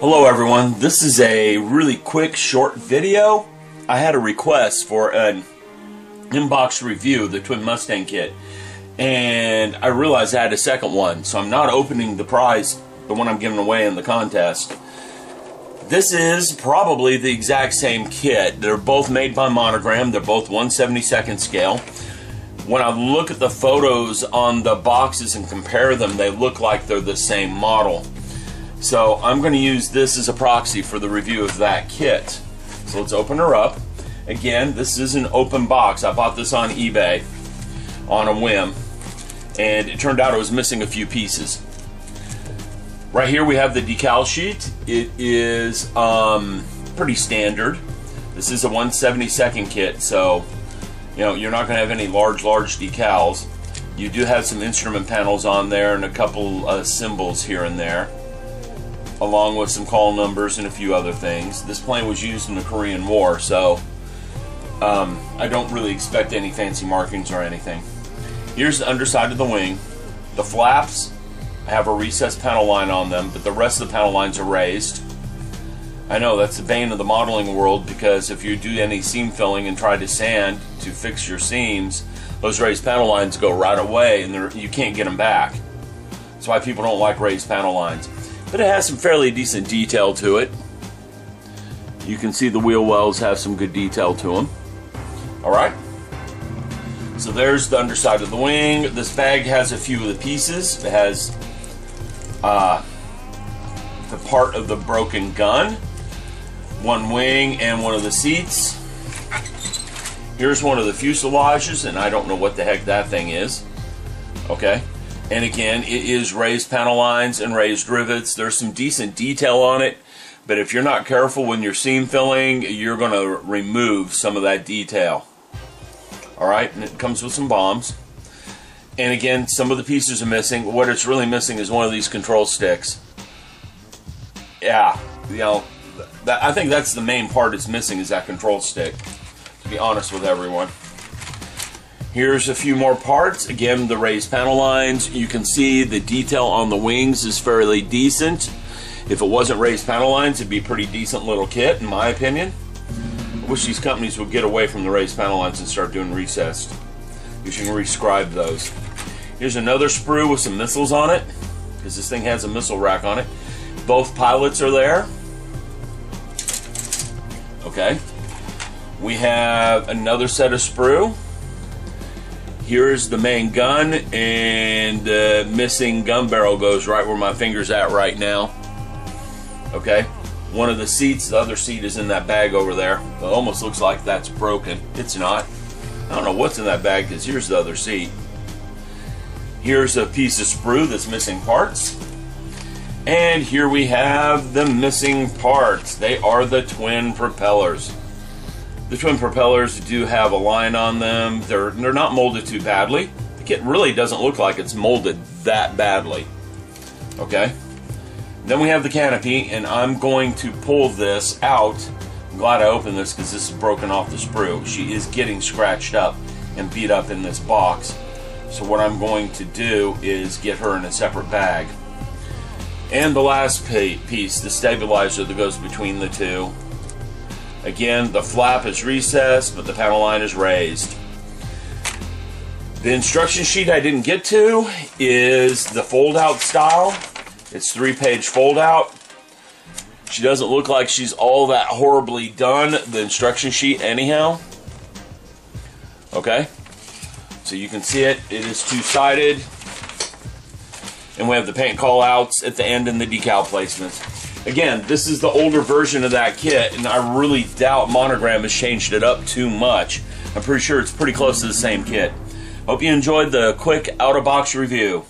Hello everyone, this is a really quick short video. I had a request for an inbox review of the Twin Mustang kit and I realized I had a second one so I'm not opening the prize, the one I'm giving away in the contest. This is probably the exact same kit. They're both made by Monogram, they're both 172nd scale. When I look at the photos on the boxes and compare them, they look like they're the same model. So I'm going to use this as a proxy for the review of that kit. So let's open her up. Again, this is an open box. I bought this on eBay on a whim, and it turned out it was missing a few pieces. Right here we have the decal sheet. It is um, pretty standard. This is a 172nd kit, so you know you're not going to have any large, large decals. You do have some instrument panels on there and a couple uh, symbols here and there along with some call numbers and a few other things. This plane was used in the Korean War, so um, I don't really expect any fancy markings or anything. Here's the underside of the wing. The flaps have a recessed panel line on them, but the rest of the panel lines are raised. I know that's the bane of the modeling world because if you do any seam filling and try to sand to fix your seams, those raised panel lines go right away and you can't get them back. That's why people don't like raised panel lines but it has some fairly decent detail to it. You can see the wheel wells have some good detail to them. All right. So there's the underside of the wing. This bag has a few of the pieces. It has uh, the part of the broken gun, one wing, and one of the seats. Here's one of the fuselages, and I don't know what the heck that thing is. Okay. And again, it is raised panel lines and raised rivets. There's some decent detail on it, but if you're not careful when you're seam filling, you're going to remove some of that detail. Alright, and it comes with some bombs. And again, some of the pieces are missing. What it's really missing is one of these control sticks. Yeah, you know, that, I think that's the main part it's missing is that control stick, to be honest with everyone. Here's a few more parts. Again, the raised panel lines. You can see the detail on the wings is fairly decent. If it wasn't raised panel lines, it'd be a pretty decent little kit, in my opinion. I wish these companies would get away from the raised panel lines and start doing recessed. You can rescribe those. Here's another sprue with some missiles on it, because this thing has a missile rack on it. Both pilots are there. Okay. We have another set of sprue here's the main gun and the missing gun barrel goes right where my finger's at right now. Okay? One of the seats the other seat is in that bag over there. It almost looks like that's broken. It's not. I don't know what's in that bag because here's the other seat. Here's a piece of sprue that's missing parts. And here we have the missing parts. They are the twin propellers the twin propellers do have a line on them. They're they're not molded too badly. The kit really doesn't look like it's molded that badly. Okay. Then we have the canopy, and I'm going to pull this out. I'm glad I opened this because this is broken off the sprue. She is getting scratched up and beat up in this box. So what I'm going to do is get her in a separate bag. And the last piece, the stabilizer that goes between the two, Again, the flap is recessed, but the panel line is raised. The instruction sheet I didn't get to is the fold-out style. It's three-page fold-out. She doesn't look like she's all that horribly done, the instruction sheet anyhow. Okay, so you can see it. It is two-sided. And we have the paint call-outs at the end and the decal placements. Again, this is the older version of that kit, and I really doubt Monogram has changed it up too much. I'm pretty sure it's pretty close to the same kit. Hope you enjoyed the quick out-of-box review.